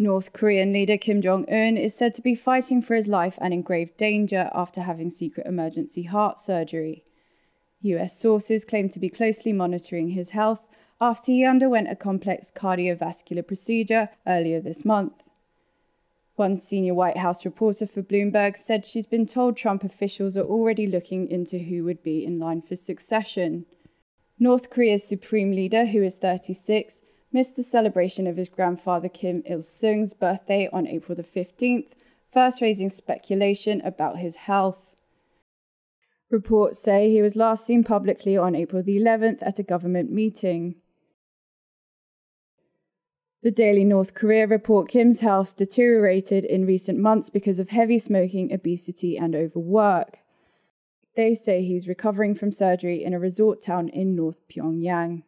North Korean leader Kim Jong un is said to be fighting for his life and in grave danger after having secret emergency heart surgery. US sources claim to be closely monitoring his health after he underwent a complex cardiovascular procedure earlier this month. One senior White House reporter for Bloomberg said she's been told Trump officials are already looking into who would be in line for succession. North Korea's supreme leader, who is 36, missed the celebration of his grandfather Kim Il sung's birthday on April the 15th, first raising speculation about his health. Reports say he was last seen publicly on April the 11th at a government meeting. The Daily North Korea report Kim's health deteriorated in recent months because of heavy smoking, obesity, and overwork. They say he's recovering from surgery in a resort town in North Pyongan.